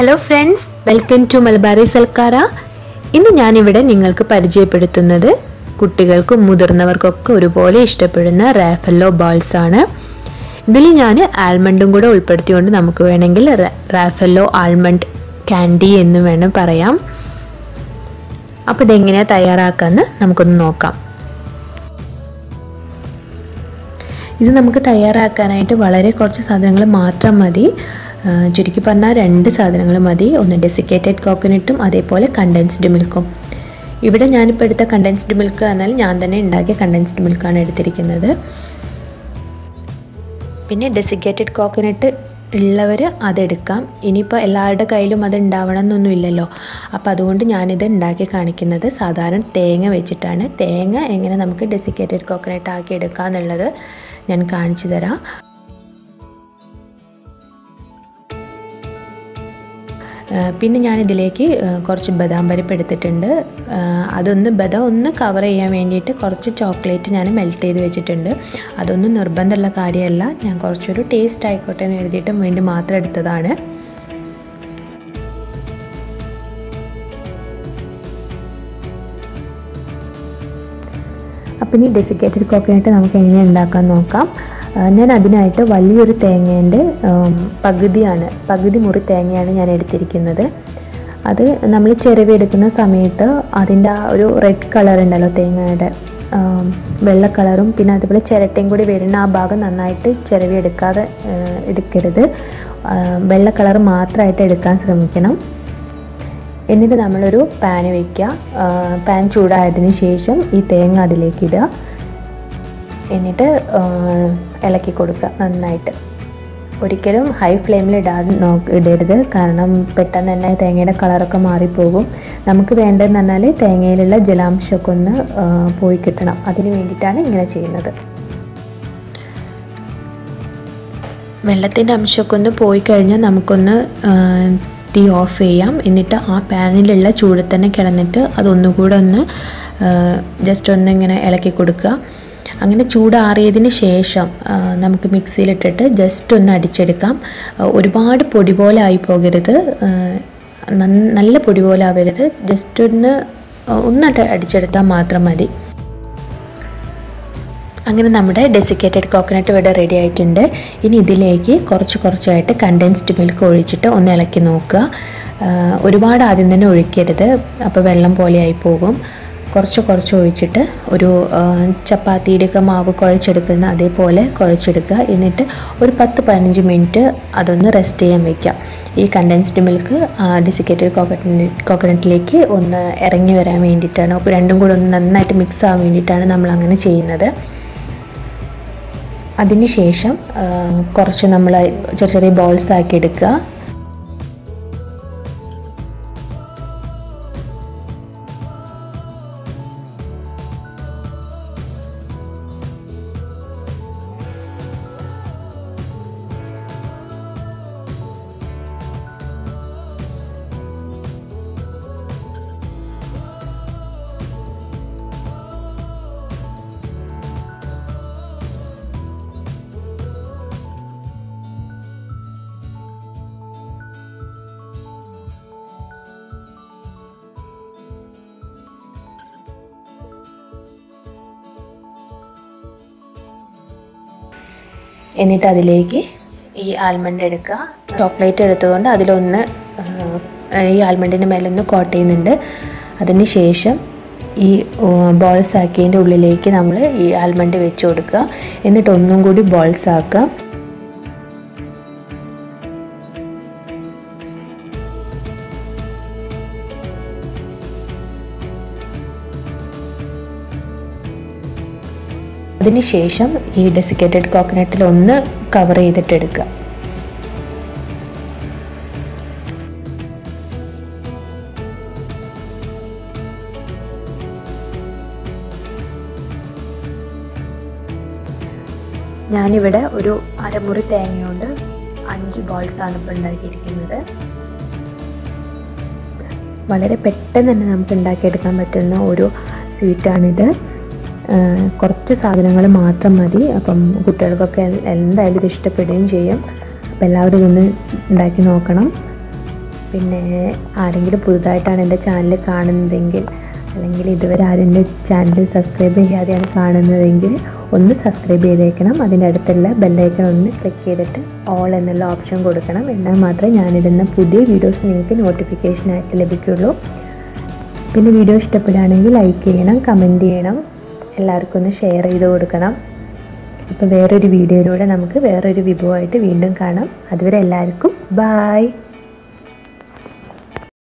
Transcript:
Hello friends welcome to Malabari Salkara ഇന്ന് ഞാനിവിടെ നിങ്ങൾക്ക് പരിചയപ്പെടുത്തുന്നത് കുട്ടികൾക്കും മുതിർന്നവർക്കൊക്കെ ഒരുപോലെ ഇഷ്ടപ്പെടുന്ന റാഫല്ലോ ബോൾസ് ആണ്. ഇതിൽ ഞാൻ ആൽമണ്ടും കൂടെ ഉൾപ്പെടുത്തിക്കൊണ്ട് നമുക്ക് വേണമെങ്കിൽ റാഫല്ലോ ആൽമണ്ട് കാൻഡി എന്ന് വേണം പറയാം. അപ്പോൾ ഇതെങ്ങനെയാണ് തയ്യാറാക്കാമെന്ന് നമുക്കൊന്ന് നോക്കാം. ഇത് നമുക്ക് തയ്യാറാക്കാനായിട്ട് വളരെ കുറച്ച് സാധനങ്ങൾ മാത്രം മതി. ചുരുക്കി പറഞ്ഞാൽ രണ്ട് സാധനങ്ങൾ മതി. ഒന്ന് ഡെസിക്കേറ്റഡ് കോക്കനട്ടും അതേപോലെ കണ്ടൻസ്ഡ് മിൽക്കും ഇവിടെ ഞാനിപ്പോൾ എടുത്ത കണ്ടൻസ്ഡ് മിൽക്ക് പറഞ്ഞാൽ ഞാൻ തന്നെ ഉണ്ടാക്കിയ കണ്ടൻസ്ഡ് മിൽക്കാണ് എടുത്തിരിക്കുന്നത്. പിന്നെ ഡെസിക്കേറ്റഡ് കോക്കനട്ട് ഉള്ളവർ അതെടുക്കാം. ഇനിയിപ്പോൾ എല്ലാവരുടെ കയ്യിലും അത് ഉണ്ടാവണം എന്നൊന്നും ഇല്ലല്ലോ. അപ്പോൾ അതുകൊണ്ട് ഞാനിത് ഉണ്ടാക്കി കാണിക്കുന്നത് സാധാരണ തേങ്ങ വെച്ചിട്ടാണ്. തേങ്ങ എങ്ങനെ നമുക്ക് ഡെസിക്കേറ്റഡ് കോക്കനട്ട് ആക്കി എടുക്കാം എന്നുള്ളത് ഞാൻ കാണിച്ചു തരാം. പിന്നെ ഞാനിതിലേക്ക് കുറച്ച് ബദാം പരിപ്പ് എടുത്തിട്ടുണ്ട്. അതൊന്ന് ബദാം ഒന്ന് കവർ ചെയ്യാൻ വേണ്ടിയിട്ട് കുറച്ച് ചോക്ലേറ്റ് ഞാൻ മെൽറ്റ് ചെയ്ത് വെച്ചിട്ടുണ്ട്. അതൊന്നും നിർബന്ധമുള്ള കാര്യമല്ല. ഞാൻ കുറച്ചൊരു ടേസ്റ്റ് ആയിക്കോട്ടെ എന്ന് എഴുതിയിട്ടും വേണ്ടി മാത്രം എടുത്തതാണ്. അപ്പം ഇനി ഡെസിക്കേറ്റഡ് കോക്കനട്ട് നമുക്ക് എങ്ങനെ ഉണ്ടാക്കാൻ നോക്കാം. ഞാൻ അതിനായിട്ട് വലിയൊരു തേങ്ങേന്റെ പകുതിയാണ് പകുതി മുറി തേങ്ങയാണ് ഞാൻ എടുത്തിരിക്കുന്നത്. അത് നമ്മൾ ചിരവിയെടുക്കുന്ന സമയത്ത് അതിന്റെ ആ ഒരു റെഡ് കളർ ഉണ്ടല്ലോ തേങ്ങയുടെ വെള്ള കളറും പിന്നെ അതുപോലെ ചിരട്ടയും കൂടി വരുന്ന ആ ഭാഗം നന്നായിട്ട് ചിരവി എടുക്കാതെ എടുക്കരുത്. വെള്ള കളർ മാത്രമായിട്ട് എടുക്കാൻ ശ്രമിക്കണം. എന്നിട്ട് നമ്മളൊരു പാന് വയ്ക്കുക പാൻ ചൂടായതിന് ശേഷം ഈ തേങ്ങ അതിലേക്ക് ഇടുക. എന്നിട്ട് ഇളക്കി കൊടുക്കുക നന്നായിട്ട്. ഒരിക്കലും ഹൈ ഫ്ലെയിമിൽ ഇടാതെ നോക്ക് ഇടരുത്. കാരണം പെട്ടെന്ന് തന്നെ തേങ്ങയുടെ കളറൊക്കെ മാറിപ്പോകും. നമുക്ക് വേണ്ടതെന്ന് പറഞ്ഞാൽ തേങ്ങയിലുള്ള ജലാംശമൊക്കെ ഒന്ന് പോയി കിട്ടണം. അതിന് വേണ്ടിയിട്ടാണ് ഇങ്ങനെ ചെയ്യുന്നത്. വെള്ളത്തിന്റെ അംശമൊക്കെ ഒന്ന് പോയി കഴിഞ്ഞാൽ നമുക്കൊന്ന് തീ ഓഫ് ചെയ്യാം. എന്നിട്ട് ആ പാനിലുള്ള ചൂട് തന്നെ കിടന്നിട്ട് അതൊന്നുകൂടെ ഒന്ന് ജസ്റ്റ് ഒന്ന് ഇങ്ങനെ ഇളക്കി കൊടുക്കുക. അങ്ങനെ ചൂടാറിയതിന് ശേഷം നമുക്ക് മിക്സിയിലിട്ടിട്ട് ജസ്റ്റ് ഒന്ന് അടിച്ചെടുക്കാം. ഒരുപാട് പൊടി പോലെ ആയി പോകരുത്. നല്ല പൊടി പോലെ ആവരുത്. ജസ്റ്റ് ഒന്ന് ഒന്നിട്ട് അടിച്ചെടുത്താൽ മാത്രം മതി. അങ്ങനെ നമ്മുടെ ഡെസിക്കേറ്റഡ് കോക്കനട്ട് ഇവിടെ റെഡി ആയിട്ടുണ്ട്. ഇനി ഇതിലേക്ക് കുറച്ച് കുറച്ചായിട്ട് കണ്ടൻസ്ഡ് മിൽക്ക് ഒഴിച്ചിട്ട് ഒന്ന് ഇളക്കി നോക്കുക. ഒരുപാട് ആദ്യം തന്നെ ഒഴിക്കരുത്. അപ്പോൾ വെള്ളം പോലെയായി പോകും. കുറച്ച് കുറച്ച് ഒഴിച്ചിട്ട് ഒരു ചപ്പാത്തിയിലൊക്കെ മാവ് കുഴച്ചെടുക്കുന്ന അതേപോലെ കുഴച്ചെടുക്കുക. എന്നിട്ട് ഒരു പത്ത് പതിനഞ്ച് മിനിറ്റ് അതൊന്ന് റെസ്റ്റ് ചെയ്യാൻ വയ്ക്കുക ഈ കണ്ടൻസ്ഡ് മിൽക്ക് ഡെസിക്കേറ്റഡ് കോക്കനട്ട് കോക്കനട്ടിലേക്ക് ഒന്ന് ഇറങ്ങി വരാൻ വേണ്ടിയിട്ടാണ്. രണ്ടും കൂടെ ഒന്ന് നന്നായിട്ട് മിക്സ് ആവാൻ വേണ്ടിയിട്ടാണ് നമ്മൾ അങ്ങനെ ചെയ്യുന്നത്. അതിനുശേഷം ശേഷം കുറച്ച് നമ്മൾ ചെറിയ ചെറിയ ബോൾസ് ആക്കി എടുക്കുക. എന്നിട്ട് അതിലേക്ക് ഈ ആൽമണ്ട് എടുക്കുക. ചോക്ലേറ്റ് എടുത്തുകൊണ്ട് അതിലൊന്ന് ഈ ആൽമണ്ടിന്റെ മേലൊന്ന് കോട്ട് ചെയ്യുന്നുണ്ട്. അതിന് ശേഷം ഈ ബോൾസ് ആക്കിയതിന്റെ ഉള്ളിലേക്ക് നമ്മൾ ഈ ആൽമണ്ട് വെച്ച് കൊടുക്കുക. എന്നിട്ട് ഒന്നും കൂടി ബോൾസ് ആക്കുക അതിനുശേഷം ഈ ഡെസിക്കേറ്റഡ് കോക്കനട്ടിൽ ഒന്ന് കവർ ചെയ്തിട്ട് എടുക്കുക. ഞാനിവിടെ ഒരു അരമുറി തേങ്ങയുണ്ട്. അഞ്ച് ബോൾസ് ആണ് ഇപ്പോൾ ഉണ്ടാക്കിയിരിക്കുന്നത് വളരെ പെട്ടെന്ന് തന്നെ നമുക്ക് ഉണ്ടാക്കിയെടുക്കാൻ പറ്റുന്ന ഒരു സ്വീറ്റാണിത് കുറച്ച് സാധനങ്ങൾ മാത്രം മതി. അപ്പം കുട്ടികൾക്കൊക്കെ എന്തായാലും ഇത് ഇഷ്ടപ്പെടുകയും ചെയ്യും. അപ്പം എല്ലാവരും ഇതൊന്ന് ഉണ്ടാക്കി നോക്കണം. പിന്നെ ആരെങ്കിലും പുതുതായിട്ടാണ് എന്റെ ചാനൽ കാണുന്നതെങ്കിൽ അല്ലെങ്കിൽ ഇതുവരെ ആരും എന്റെ ചാനൽ സബ്സ്ക്രൈബ് ചെയ്യാതെയാണ് കാണുന്നതെങ്കിൽ ഒന്ന് സബ്സ്ക്രൈബ് ചെയ്തേക്കണം. അതിന്റെ അടുത്തുള്ള ബെല്ലൈക്കൺ ഒന്ന് ക്ലിക്ക് ചെയ്തിട്ട് ഓൾ എന്നുള്ള ഓപ്ഷൻ കൊടുക്കണം. എന്നാൽ മാത്രമേ ഞാനിടുന്ന പുതിയ വീഡിയോസ് നിങ്ങൾക്ക് നോട്ടിഫിക്കേഷനായിട്ട് ലഭിക്കുള്ളൂ. പിന്നെ വീഡിയോ ഇഷ്ടപ്പെടുകയാണെങ്കിൽ ലൈക്ക് ചെയ്യണം കമന്റ് ചെയ്യണം. എല്ലാവർക്കും ഒന്ന് ഷെയർ ചെയ്ത് കൊടുക്കണം. അപ്പോൾ വേറൊരു വീഡിയോയിലൂടെ നമുക്ക് വേറൊരു വിഭവമായിട്ട് വീണ്ടും കാണാം. അതുവരെ എല്ലാവർക്കും ബായ്